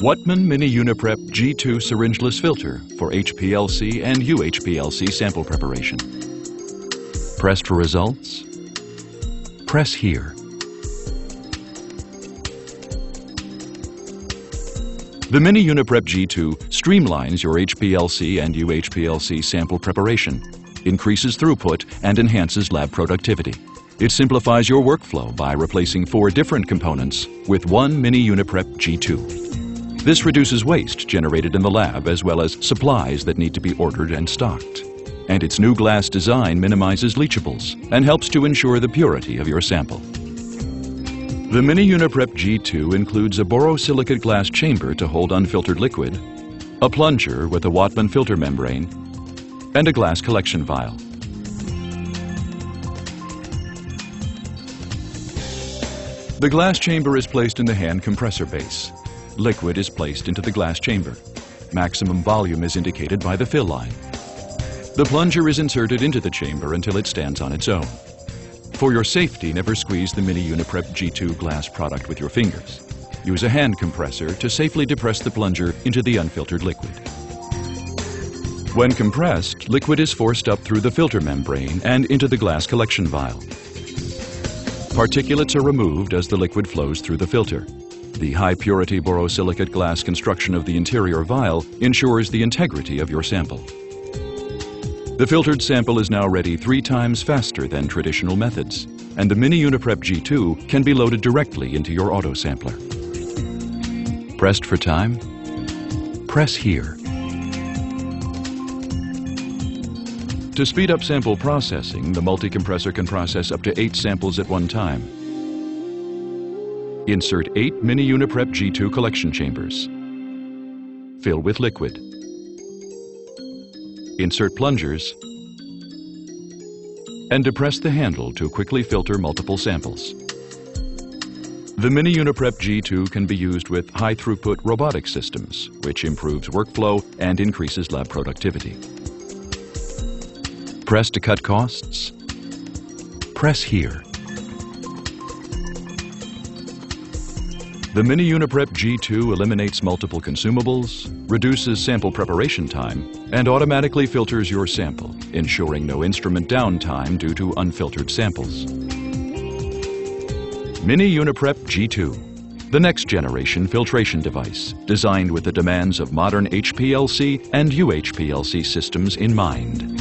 Whatman Mini Uniprep G2 syringeless filter for HPLC and UHPLC sample preparation. Press for results? Press here. The Mini Uniprep G2 streamlines your HPLC and UHPLC sample preparation, increases throughput, and enhances lab productivity. It simplifies your workflow by replacing four different components with one Mini Uniprep G2. This reduces waste generated in the lab as well as supplies that need to be ordered and stocked. And its new glass design minimizes leachables and helps to ensure the purity of your sample. The Mini Uniprep G2 includes a borosilicate glass chamber to hold unfiltered liquid, a plunger with a Whatman filter membrane, and a glass collection vial. The glass chamber is placed in the hand compressor base. Liquid is placed into the glass chamber. Maximum volume is indicated by the fill line. The plunger is inserted into the chamber until it stands on its own. For your safety, never squeeze the Mini Uniprep G2 glass product with your fingers. Use a hand compressor to safely depress the plunger into the unfiltered liquid. When compressed, liquid is forced up through the filter membrane and into the glass collection vial. Particulates are removed as the liquid flows through the filter. The high purity borosilicate glass construction of the interior vial ensures the integrity of your sample. The filtered sample is now ready three times faster than traditional methods, and the Mini Uniprep G2 can be loaded directly into your auto sampler. Pressed for time? Press here. To speed up sample processing, the multi-compressor can process up to eight samples at one time. Insert eight Mini Uniprep G2 collection chambers. Fill with liquid. Insert plungers and depress the handle to quickly filter multiple samples. The Mini Uniprep G2 can be used with high-throughput robotic systems, which improves workflow and increases lab productivity. Press to cut costs? Press here. The Mini Uniprep G2 eliminates multiple consumables, reduces sample preparation time, and automatically filters your sample, ensuring no instrument downtime due to unfiltered samples. Mini Uniprep G2, the next generation filtration device designed with the demands of modern HPLC and UHPLC systems in mind.